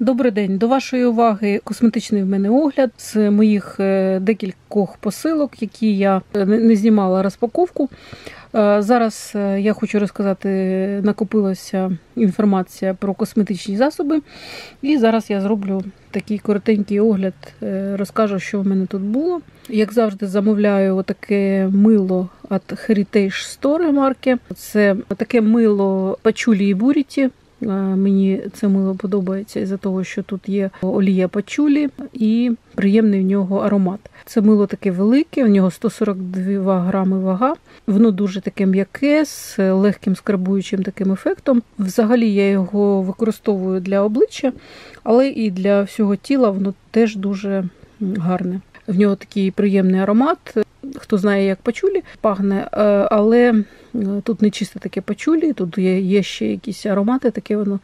Добрий день. До вашої уваги косметичний в мене огляд з моїх е, декількох посилок, які я е, не знімала розпаковку. Е, Зараз я хочу розказати, накопилася інформація про косметичні засоби. І зараз я зроблю такий коротенький огляд, розкажу, що в мене тут було. Як завжди, замовляю отаке мило від Heritage Store марки. Це таке мило пачулі і буріті. Мені це мило подобається із-за того, що тут є олія пачулі і приємний в нього аромат. Це мило таке велике, в нього 142 грами вага. Воно дуже таке м'яке, з легким скрабуючим таким ефектом. Взагалі я його використовую для обличчя, але і для всього тіла воно теж дуже гарне. В нього такий приємний аромат. Хто знає, як пачулі пахне, е, але тут не чисто таке пачулі, тут є, є ще якісь аромати, таке воно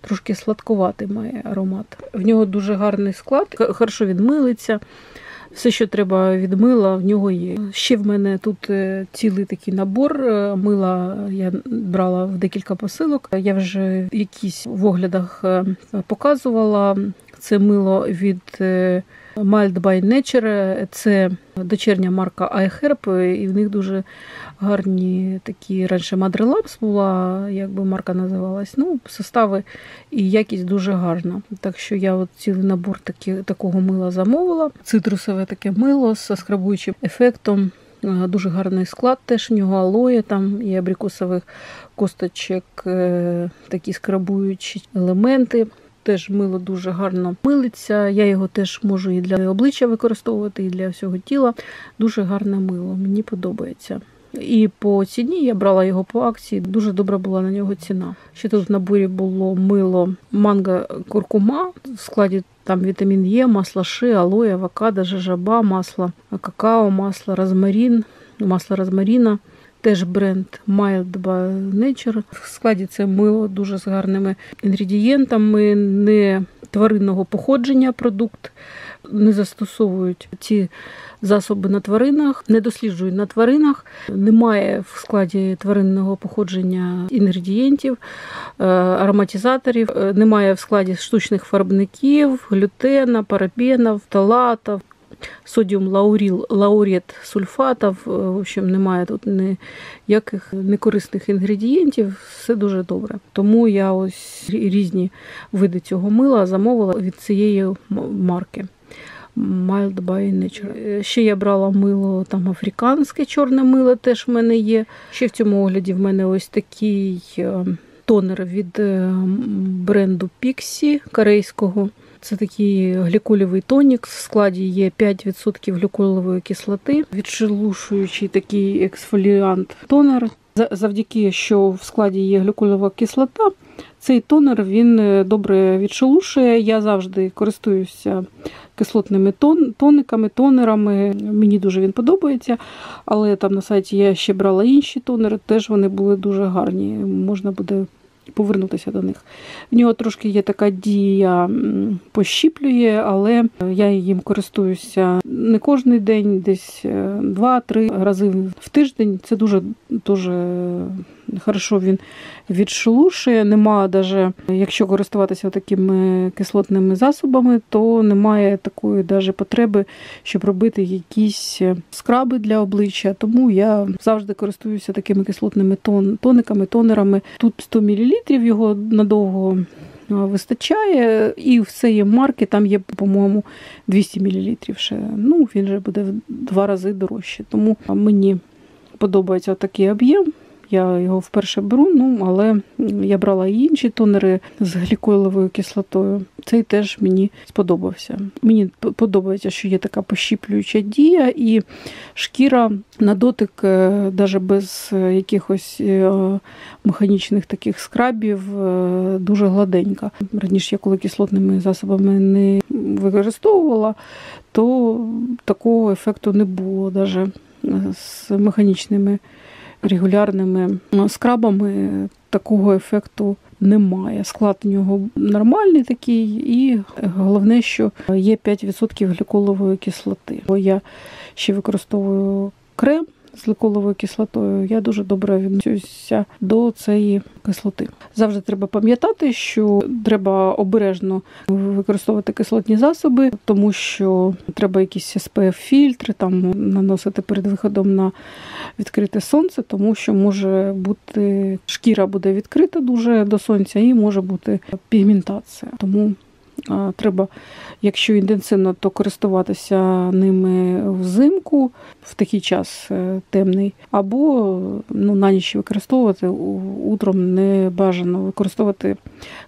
трошки сладкуватий має аромат. В нього дуже гарний склад, хорошо відмилиться. Все, що треба від мила, в нього є. Ще в мене тут е, цілий такий набор е, мила. Я брала в декілька посилок. Я вже в якісь в оглядах е, показувала. Це мило від Mild by Nature. Це дочерня марка iHerb, і в них дуже гарні такі раніше Labs була, як би марка називалась. Ну, состави і якість дуже гарна. Так що я от цілий набор такі, такого мила замовила. Цитрусове таке мило з скрабуючим ефектом. Дуже гарний склад, теж в нього алоє, там і абрикосових косточок, такі скрабуючі елементи. Теж мило дуже гарно милиться. Я його теж можу і для обличчя використовувати, і для всього тіла. Дуже гарне мило, мені подобається. І по ціні я брала його по акції. Дуже добра була на нього ціна. Ще тут в наборі було мило манго куркума в складі. Там вітамін Е, масло ши, алоє, авокадо, жажаба, масло какао, масло розмарин, масло розмаріна. Теж бренд Mild by Nature. В складі це мило дуже з гарними інгредієнтами, не тваринного походження продукт, не застосовують ці засоби на тваринах, не досліджують на тваринах, немає в складі тваринного походження інгредієнтів, ароматизаторів, немає в складі штучних фарбників, глютена, парабенів, фталатів. Sodium lauryl, laureth сульфатів, в общем, немає тут ніяких некорисних інгредієнтів, все дуже добре. Тому я ось різні види цього мила замовила від цієї марки. Mild by Nature. Ще я брала мило там африканське чорне мило, теж в мене є. Ще в цьому огляді в мене ось такий тонер від бренду Pixie корейського. Це такий гліколівий тонік. В складі є 5% глюколової кислоти, відшелушуючий такий ексфоліант тонер. Завдяки, що в складі є глюколова кислота, цей тонер він добре відшелушує. Я завжди користуюся кислотними тон, тониками, тонерами. Мені дуже він подобається. Але там на сайті я ще брала інші тонери, теж вони були дуже гарні. Можна буде повернутися до них. В нього трошки є така дія пощіплює, але я їм користуюся не кожен день, десь 2-3 рази в тиждень. Це дуже дуже хорошо він відшелушує. Нема даже, якщо користуватися такими кислотними засобами, то немає такої даже потреби, щоб робити якісь скраби для обличчя. Тому я завжди користуюся такими кислотними тон, тониками, тонерами. Тут 100 мл його надовго. Вистачає, і в цієї марки там є, по-моєму, 200 мл. ще. Ну, він же буде в два рази дорожче. Тому мені подобається такий об'єм. Я його вперше беру, ну але я брала і інші тонери з глікойловою кислотою. Цей теж мені сподобався. Мені подобається, що є така пощіплююча дія, і шкіра на дотик, навіть без якихось механічних таких скрабів, дуже гладенька. Раніше я коли кислотними засобами не використовувала, то такого ефекту не було навіть з механічними регулярними скрабами такого ефекту немає. Склад у нього нормальний такий, і головне, що є 5% гліколової кислоти. Бо я ще використовую крем з гликоловою кислотою, я дуже добре відносюся до цієї кислоти. Завжди треба пам'ятати, що треба обережно використовувати кислотні засоби, тому що треба якісь spf фільтри там наносити перед виходом на відкрите сонце, тому що може бути шкіра буде відкрита дуже до сонця і може бути пігментація. Тому Треба, якщо інтенсивно, то користуватися ними взимку в такий час е, темний, або ну, на ніч використовувати утром не бажано використовувати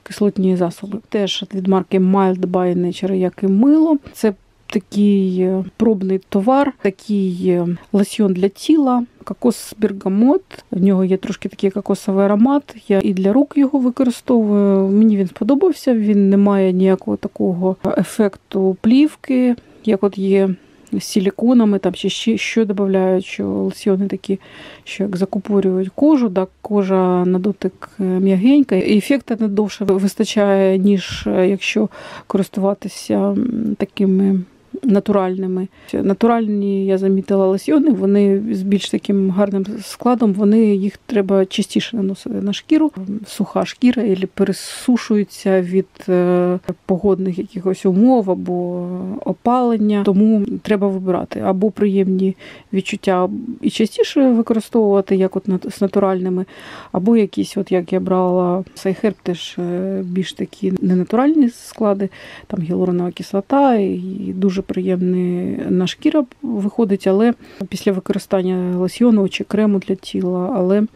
кислотні засоби. Теж від марки Mild by Nature, як і мило. Це такий е, пробний товар, такий е, лосьйон для тіла, кокос бергамот. В нього є трошки такий кокосовий аромат. Я і для рук його використовую. Мені він сподобався. Він не має ніякого такого ефекту плівки, як от є. З силіконами там ще що додають, що лосьйони такі, що як закупорюють кожу, так кожа на дотик е, м'ягенька. І ефекту не довше вистачає, ніж якщо користуватися такими натуральними. Натуральні, я замітила лосьйони, вони з більш таким гарним складом, вони їх треба частіше наносити на шкіру. Суха шкіра і пересушується від е, погодних якихось умов або опалення. Тому треба вибирати або приємні відчуття і частіше використовувати, як от з натуральними, або якісь, от як я брала сайхерб, теж е, більш такі ненатуральні склади, там гіалуронова кислота і дуже приємна шкіра виходить, але після використання лосьйону чи крему для тіла, але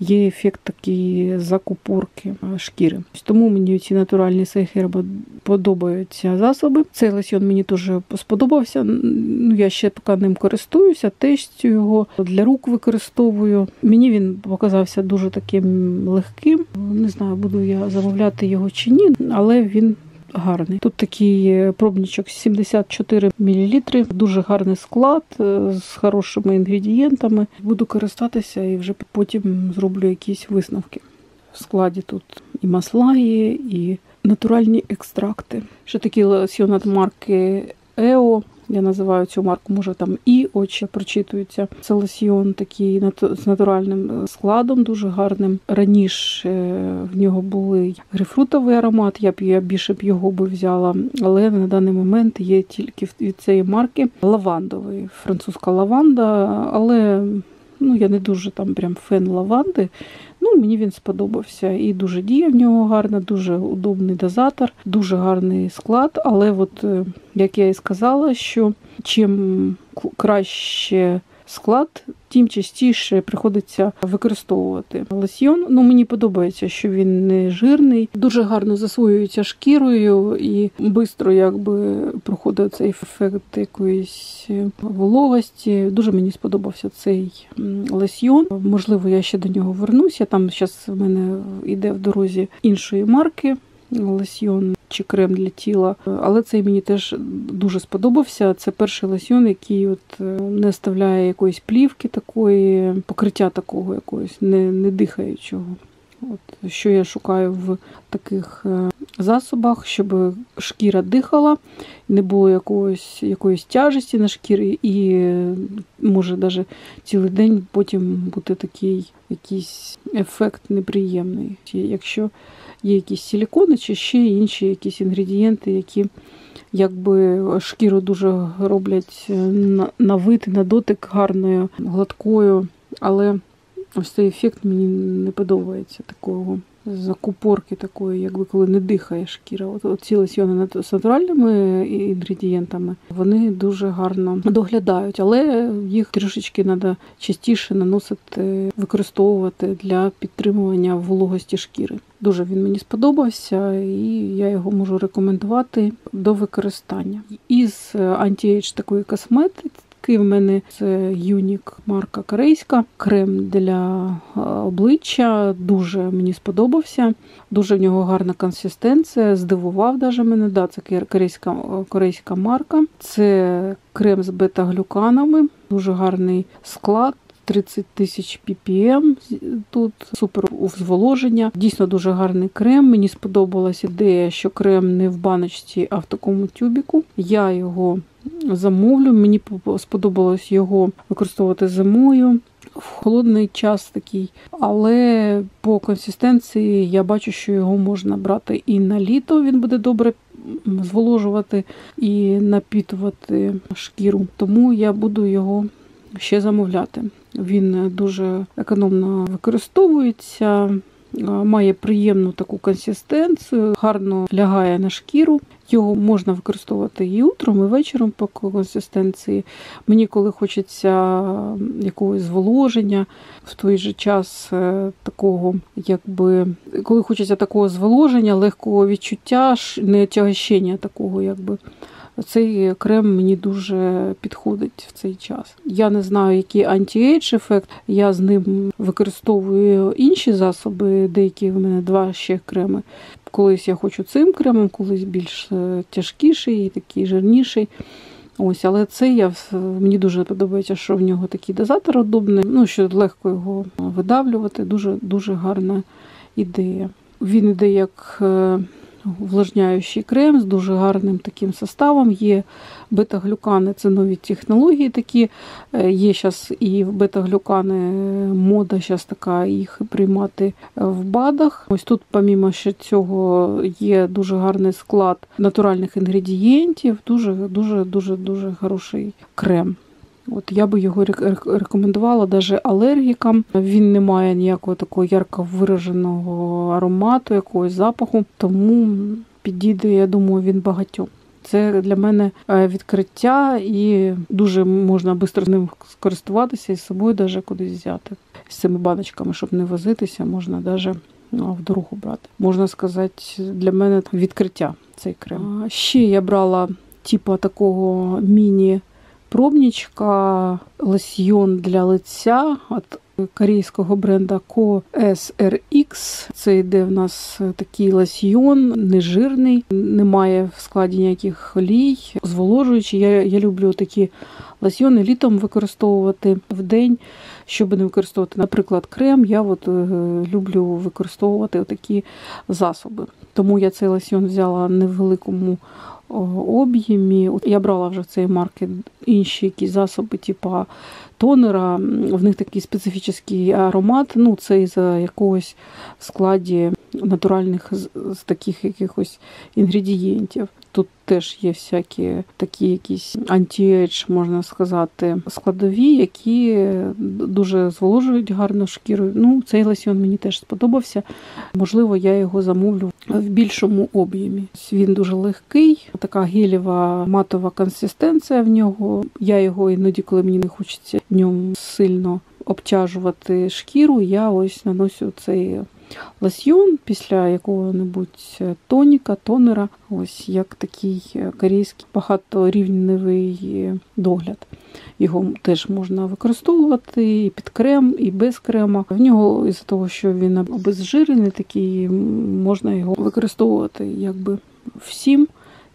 є ефект такий закупорки шкіри. Тому мені ці натуральні сейхерби подобаються засоби. Цей лосьйон мені теж сподобався. Ну, Я ще поки ним користуюся, тестю його для рук використовую. Мені він показався дуже таким легким. Не знаю, буду я замовляти його чи ні, але він гарний. Тут такий пробничок 74 мл, дуже гарний склад е, з хорошими інгредієнтами. Буду користатися і вже потім зроблю якісь висновки. В складі тут і масла є, і натуральні екстракти. Ще такі лосьон марки EO. Я називаю цю марку, може там і очі прочитуються. Це лосьйон такий з натуральним е, складом, дуже гарним. Раніше е, в нього були грейпфрутовий аромат, я б я більше б його би взяла, але на даний момент є тільки від цієї марки лавандовий, французька лаванда, але ну я не дуже там прям фен лаванди. Ну, Мені він сподобався. І дуже діє в нього гарна, дуже удобний дозатор, дуже гарний склад. Але, от, е, як я і сказала, що чим краще склад, тим частіше приходиться використовувати лосьйон. Ну мені подобається, що він не жирний, дуже гарно засвоюється шкірою і швидко якби проходить цей ефект якоїсь вологості. Дуже мені сподобався цей лосьйон. Можливо, я ще до нього вернуся. Там зараз в мене йде в дорозі іншої марки лосьйон чи крем для тіла. Але цей мені теж дуже сподобався. Це перший лосьйон, який от е, не оставляє якоїсь плівки такої, покриття такого якогось, не, не дихаючого. От, Що я шукаю в таких е, засобах, щоб шкіра дихала, не було якогось, якоїсь тяжесті на шкірі, і може навіть цілий день потім бути такий якийсь ефект неприємний. Якщо є якісь силікони чи ще інші якісь інгредієнти, які якби шкіру дуже роблять е, на вид, на дотик гарною, гладкою. Але ось цей ефект мені не подобається такого закупорки такої, якби коли не дихає шкіра. От, от ці лосьйони з натуральними інгредієнтами вони дуже гарно доглядають, але їх трішечки треба частіше наносити, використовувати для підтримування вологості шкіри. Дуже він мені сподобався, і я його можу рекомендувати до використання. Із anti-age такої косметики Такий в мене це Юнік марка корейська. Крем для обличчя. Дуже мені сподобався. Дуже в нього гарна консистенція. Здивував даже мене. Да, Це корейська корейська марка. Це крем з бета-глюканами. Дуже гарний склад 30 тисяч ppm Тут супер зволоження. Дійсно дуже гарний крем. Мені сподобалася ідея, що крем не в баночці, а в такому тюбіку. Я його замовлю. Мені сподобалось його використовувати зимою. В холодний час такий, але по консистенції я бачу, що його можна брати і на літо. Він буде добре зволожувати і напітувати шкіру. Тому я буду його ще замовляти. Він дуже економно використовується. Має приємну таку консистенцію, гарно лягає на шкіру. Його можна використовувати і утром, і вечором по консистенції. Мені, коли хочеться якогось зволоження, в той же час е, такого, якби коли хочеться такого зволоження, легкого відчуття, не отягощення такого, якби. Цей крем мені дуже підходить в цей час. Я не знаю, який anti-age ефект. Я з ним використовую інші засоби, деякі в мене два ще креми. Колись я хочу цим кремом, колись більш е, тяжкіший, такий жирніший. Ось, Але це я мені дуже подобається, що в нього такий дозатор удобний, ну що легко його видавлювати. Дуже дуже гарна ідея. Він іде як е, увлажняючий крем з дуже гарним таким составом. Є бета-глюкани, це нові технології такі. Е, є зараз і бета-глюкани мода, зараз така їх приймати в БАДах. Ось тут, помімо ще цього, є дуже гарний склад натуральних інгредієнтів, дуже дуже дуже дуже хороший крем. От Я би його рекомендувала навіть алергікам. Він не має ніякого такого ярко вираженого аромату, якогось запаху, тому підійде, я думаю, він багатьом. Це для мене е, відкриття і дуже можна швидко ним скористуватися і з собою навіть кудись взяти. З цими баночками, щоб не возитися, можна навіть в дорогу брати. Можна сказати, для мене відкриття цей крем. Ще я брала типу такого міні пробничка, лосьйон для лиця від корейського бренда CoSRX. Це йде в нас такий лосьйон, нежирний, немає в складі ніяких олій, зволожуючий. Я я люблю такі лосьйони літом використовувати в день, щоб не використовувати, наприклад, крем. Я от е, люблю використовувати такі засоби. Тому я цей лосьйон взяла невеликому об'ємі. Я брала вже в цієї марки інші якісь засоби, типу тонера. В них такий специфічний аромат. Ну, це із якогось складі натуральних з таких якихось інгредієнтів. Тут теж є всякі такі якісь антіедж, можна сказати, складові, які дуже зволожують гарно шкіру. Ну, цей лосьон мені теж сподобався. Можливо, я його замовлю в більшому об'ємі. Він дуже легкий, така гелєва матова консистенція в нього. Я його іноді, коли мені не хочеться в ньому сильно обтяжувати шкіру, я ось наношу цей лосьйон після якого-небудь тоніка, тонера, ось як такий корейський багаторівневий догляд. Його теж можна використовувати і під крем, і без крема. В нього, із-за того, що він обезжирений, такий, можна його використовувати якби всім.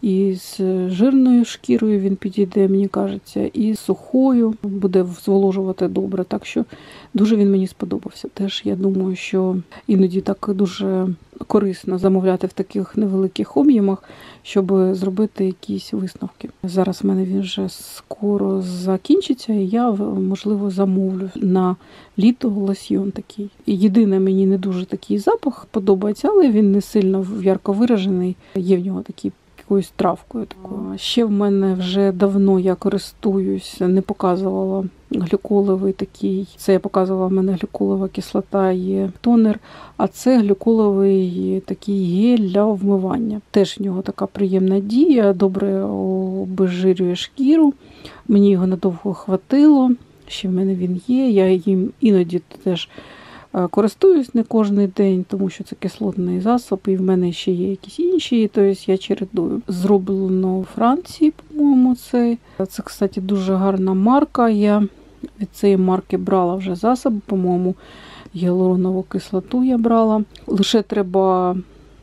І з жирною шкірою він підійде, мені кажеться, і сухою буде зволожувати добре. Так що дуже він мені сподобався. Теж я думаю, що іноді так дуже корисно замовляти в таких невеликих об'ємах, щоб зробити якісь висновки. Зараз в мене він вже скоро закінчиться, і я можливо замовлю на літо лосьйон такий. Єдине, мені не дуже такий запах подобається, але він не сильно ярко виражений. Є в нього такий якоюсь травкою. такою. Ще в мене вже давно я користуюсь, не показувала глюколовий такий. Це я показувала в мене глюколова кислота є тонер, а це глюколовий такий гель для вмивання. Теж в нього така приємна дія, добре обезжирює шкіру. Мені його надовго хватило. Ще в мене він є. Я їм іноді теж. Е, користуюсь не кожен день, тому що це кислотний засоб, і в мене ще є якісь інші, тобто я чередую. Зроблено у Франції, по-моєму, це. Це, кстати, дуже гарна марка. Я від цієї марки брала вже засоб, по-моєму, гіалуронову кислоту я брала. Лише треба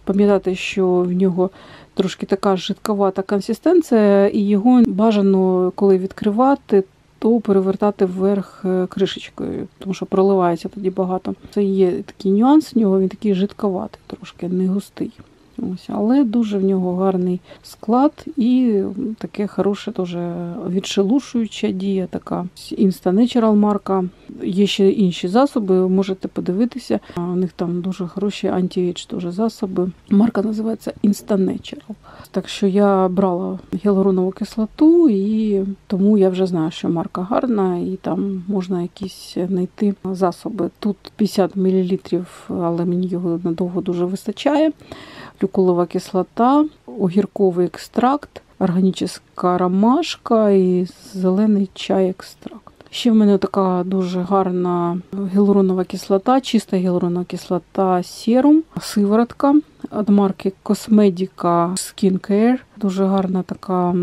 пам'ятати, що в нього трошки така жидковата консистенція, і його бажано, коли відкривати, то перевертати вверх е, кришечкою, тому що проливається тоді багато. Це є такий нюанс в нього, він такий жидковатий, трошки не густий. Ось, Але дуже в нього гарний склад і таке хороше, теж відшелушуюча дія, така Insta Natural марка. Є ще інші засоби, можете подивитися. У них там дуже хороші anti-age теж засоби. Марка називається Insta Natural. Так що я брала гіалуронову кислоту, і тому я вже знаю, що марка гарна, і там можна якісь знайти засоби. Тут 50 мл, але мені його надовго дуже вистачає люкулова кислота, огірковий екстракт, органічна ромашка і зелений чай екстракт. Ще в мене така дуже гарна гіалуронова кислота, чиста гіалуронова кислота серум, сиворотка від марки Cosmedica Skin Care. Дуже гарна така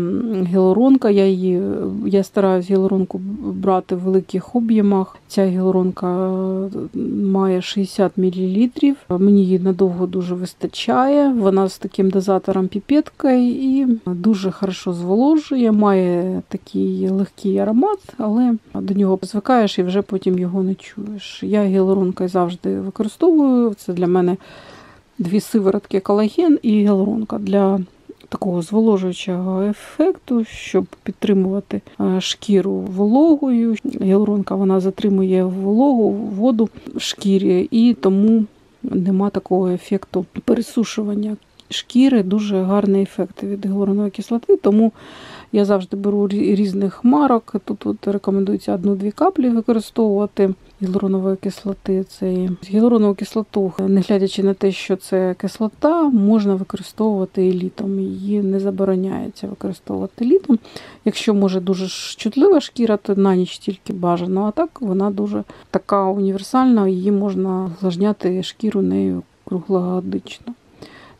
гіалуронка. Я її я стараюсь гіалуронку брати в великих об'ємах. Ця гіалуронка має 60 мл. Мені її надовго дуже вистачає. Вона з таким дозатором піпеткою і дуже хорошо зволожує, має такий легкий аромат, але до нього звикаєш і вже потім його не чуєш. Я гіалуронкою завжди використовую. Це для мене дві сиворотки колаген і гіалуронка для такого зволожуючого ефекту, щоб підтримувати е, шкіру вологою. Гіалуронка вона затримує вологу, воду в шкірі, і тому нема такого ефекту пересушування шкіри. Дуже гарний ефект від гіалуронової кислоти. Тому я завжди беру різних марок. Тут от рекомендується одну-дві каплі використовувати гіалуронової кислоти. Це гіалуронову кислоту, не глядячи на те, що це кислота, можна використовувати і літом. Її не забороняється використовувати літом. Якщо може дуже чутлива шкіра, то на ніч тільки бажано. А так вона дуже така універсальна, її можна влажняти шкіру нею круглогодично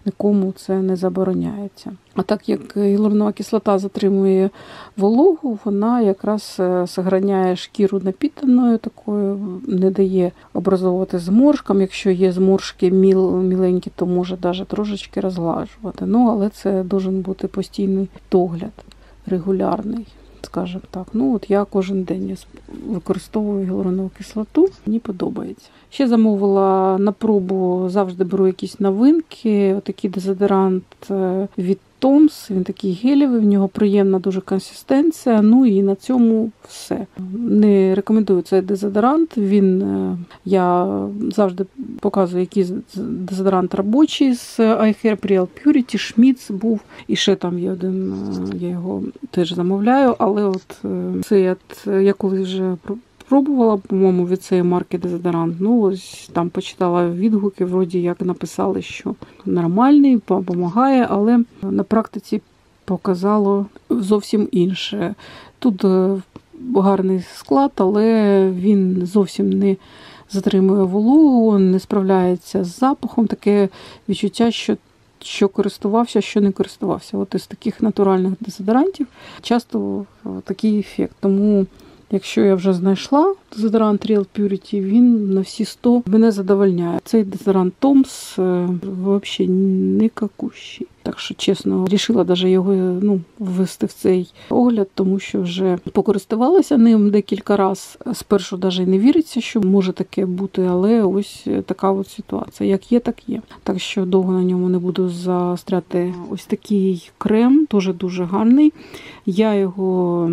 нікому це не забороняється. А так як гіалуронова кислота затримує вологу, вона якраз е, сохраняє шкіру напітаною, такою, не дає образовувати зморшкам. Якщо є зморшки міл, міленькі, то може навіть трошечки розглажувати. Ну, Але це має бути постійний догляд, регулярний скажімо так. Ну от Я кожен день використовую гіалуронову кислоту, мені подобається. Ще замовила на пробу, завжди беру якісь новинки. Отакий дезодорант е, від Томс, він такий гелєвий, в нього приємна дуже консистенція. Ну і на цьому все. Не рекомендую цей дезодорант. Він е, я завжди показую, який дезодорант робочий з iHair Real Purity, Schmitz був. І ще там є один, е, я його теж замовляю, але от е, цей я коли вже Пробувала, по-моєму, від цієї марки дезодорант. Ну, ось там почитала відгуки, вроді як написали, що нормальний, допомагає, але на практиці показало зовсім інше. Тут е, гарний склад, але він зовсім не затримує вологу, не справляється з запахом. Таке відчуття, що що користувався, що не користувався. От із таких натуральних дезодорантів часто такий ефект. Тому Якщо я вже знайшла дезодорант Real Purity, він на всі 100 мене задовольняє. Цей дезодорант Томс е, взагалі не какущий. Так що, чесно, рішила навіть його ну, ввести в цей огляд, тому що вже покористувалася ним декілька разів. Спершу навіть не віриться, що може таке бути, але ось така от ситуація. Як є, так є. Так що довго на ньому не буду застряти ось такий крем, теж дуже гарний. Я його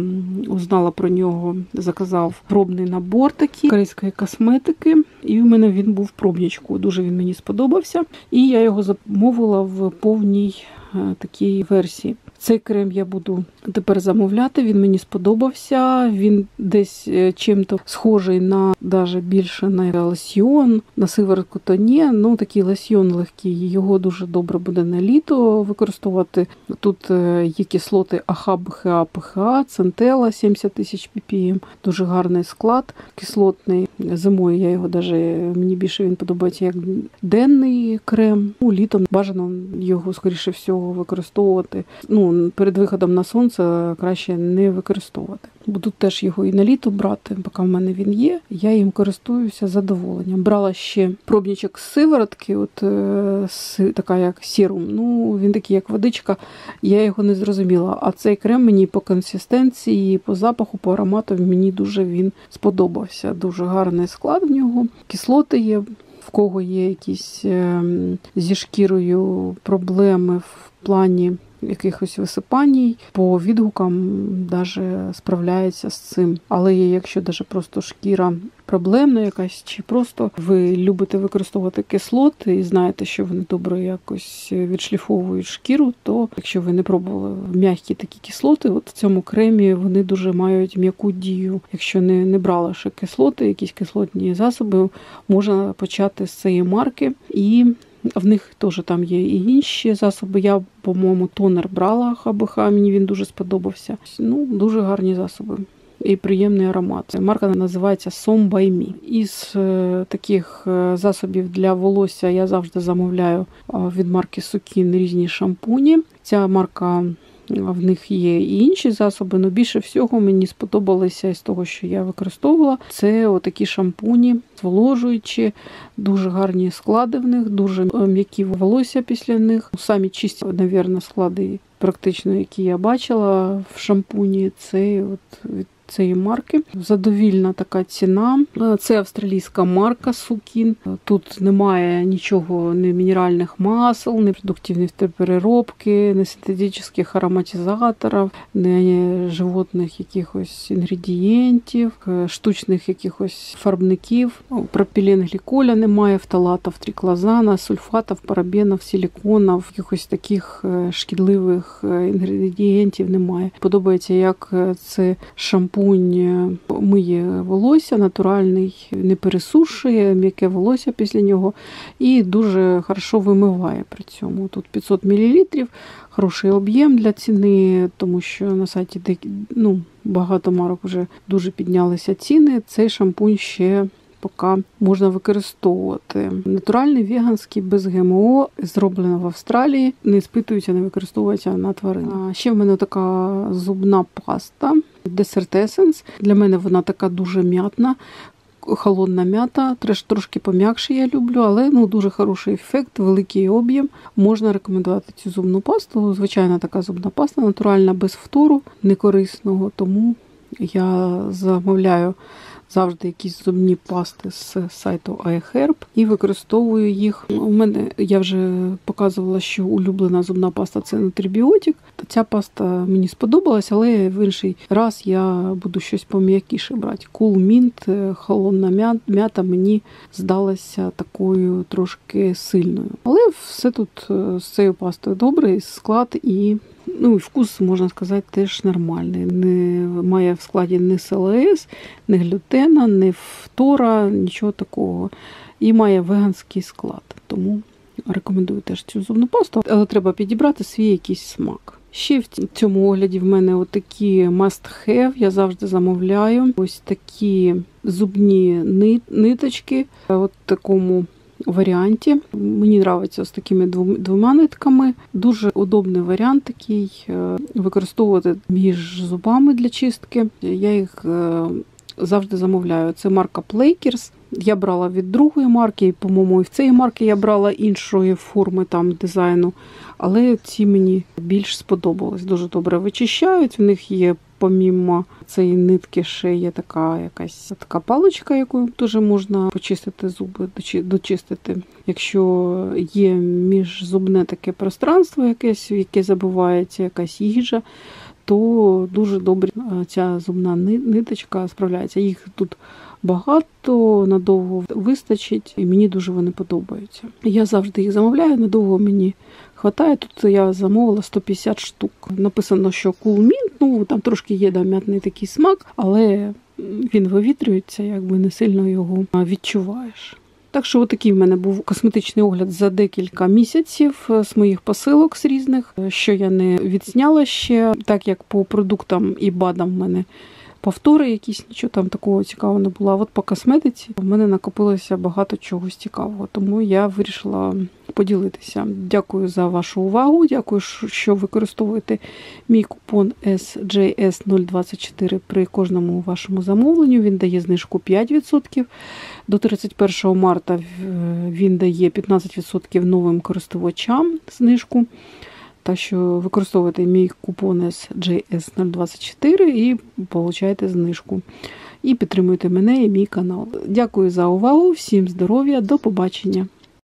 узнала про нього, заказав пробний набор такий корейської косметики, і в мене він був пробнічку. Дуже він мені сподобався. І я його замовила в повній Е, такій версії. Цей крем я буду тепер замовляти. Він мені сподобався. Він десь е, чим-то схожий на навіть більше на лосьйон, на сиворотку то ні. Ну такий лосьйон легкий. Його дуже добре буде на літо використовувати. Тут е, є кислоти АХ, БХА, ПХА, Центела 70 тисяч ppm. Дуже гарний склад кислотний. Зимою я його даже мені більше він подобається як денний крем. Ну, Літом бажано його, скоріше всього, використовувати. Ну, Перед виходом на сонце краще не використовувати. Буду теж його і на літо брати, поки в мене він є. Я їм користуюся задоволенням. Брала ще пробничок з сиворотки, от е, така як сірум. Ну, він такий, як водичка. Я його не зрозуміла. А цей крем мені по консистенції, по запаху, по аромату мені дуже він сподобався. Дуже гарний склад в нього. Кислоти є. В кого є якісь ем, зі шкірою проблеми в плані якихось висипаній, по відгукам даже справляється з цим. Але якщо даже просто шкіра проблемна якась, чи просто ви любите використовувати кислоти і знаєте, що вони добре якось відшліфовують шкіру, то якщо ви не пробували м'які такі кислоти, от в цьому кремі вони дуже мають м'яку дію. Якщо не не брали ще кислоти, якісь кислотні засоби, можна почати з цієї марки і в них теж там є і інші засоби. Я, по-моєму, тонер брала ХБХ, мені він дуже сподобався. Ну, Дуже гарні засоби. І приємний аромат. Марка називається Som. Із е, таких е, засобів для волосся я завжди замовляю від марки Сукін різні шампуні. Ця марка в них є і інші засоби, але більше всього мені сподобалося з того, що я використовувала, це отакі шампуні, зволожуючі, дуже гарні склади в них, дуже м'які волосся після них. Самі чисті, мабуть, склади, практично, які я бачила в шампуні, це от від цієї марки. Задовільна така ціна. Це австралійська марка Сукін. Тут немає нічого, ні мінеральних масел, ні продуктивної переробки, ні синтетичних ароматизаторів, ні животних якихось інгредієнтів, штучних якихось фарбників. Пропіленгліколя немає, фталатів, тріклазана, сульфатів, парабенів, силіконів, якихось таких е, шкідливих е, інгредієнтів немає. Подобається, як е, це шампунь шампунь миє волосся, натуральний, не пересушує, м'яке волосся після нього і дуже хорошо вимиває при цьому. Тут 500 мл, хороший об'єм для ціни, тому що на сайті ну, багато марок вже дуже піднялися ціни. Цей шампунь ще поки можна використовувати. Натуральний веганський без ГМО зроблено в Австралії, не спитується, не використовується на тваринах. Ще в мене така зубна паста Desert Essence. Для мене вона така дуже м'ятна. Холодна м'ята, трошки пом'якше я люблю, але ну дуже хороший ефект, великий об'єм. Можна рекомендувати цю зубну пасту. Звичайна така зубна паста, натуральна, без втору, некорисного. Тому я замовляю завжди якісь зубні пасти з сайту iHerb і використовую їх. У мене я вже показувала, що улюблена зубна паста це нутрібіотик. Ця паста мені сподобалась, але в інший раз я буду щось пом'якіше брати. Cool Mint, е, холодна м'ята мені здалася такою трошки сильною. Але все тут е, з цією пастою добре, склад і Ну і вкус, можна сказати, теж нормальний. Не Має в складі ні СЛС, ні глютена, ні фтора, нічого такого. І має веганський склад. Тому рекомендую теж цю зубну пасту, але треба підібрати свій якийсь смак. Ще в цьому огляді в мене отакі must-have, я завжди замовляю. Ось такі зубні ниточки, от такому варіанті. Мені подобається з такими двома нитками. Дуже удобний варіант такий е, використовувати між зубами для чистки. Я їх е, завжди замовляю. Це марка Plakers. Я брала від другої марки, і, по-моєму, і в цієї марки я брала іншої форми там дизайну, але ці мені більш сподобались. Дуже добре вичищають. В них є помімо цієї нитки ще є така якась така паличка, якою теж можна почистити зуби, дочистити. Якщо є міжзубне таке пространство, якесь, в яке забувається якась їжа, то дуже добре ця зубна ниточка справляється. Їх тут багато, надовго вистачить, і мені дуже вони подобаються. Я завжди їх замовляю, надовго мені хватає. Тут я замовила 150 штук. Написано, що Mint, ну там трошки є да, м'ятний такий смак, але він вивітрюється, якби не сильно його відчуваєш. Так що, отакий в мене був косметичний огляд за декілька місяців е, з моїх посилок з різних, що я не відзняла ще, так як по продуктам і бадам в мене повтори якісь, нічого там такого цікавого не було. А от по косметиці в мене накопилося багато чогось цікавого, тому я вирішила поділитися. Дякую за вашу увагу. Дякую, що використовуєте мій купон SJS024 при кожному вашому замовленню. Він дає знижку 5%. До 31 марта він дає 15% новим користувачам знижку. Так що використовувати мій купон SJS024 і получаєте знижку. І підтримуйте мене і мій канал. Дякую за увагу, всім здоров'я, до побачення!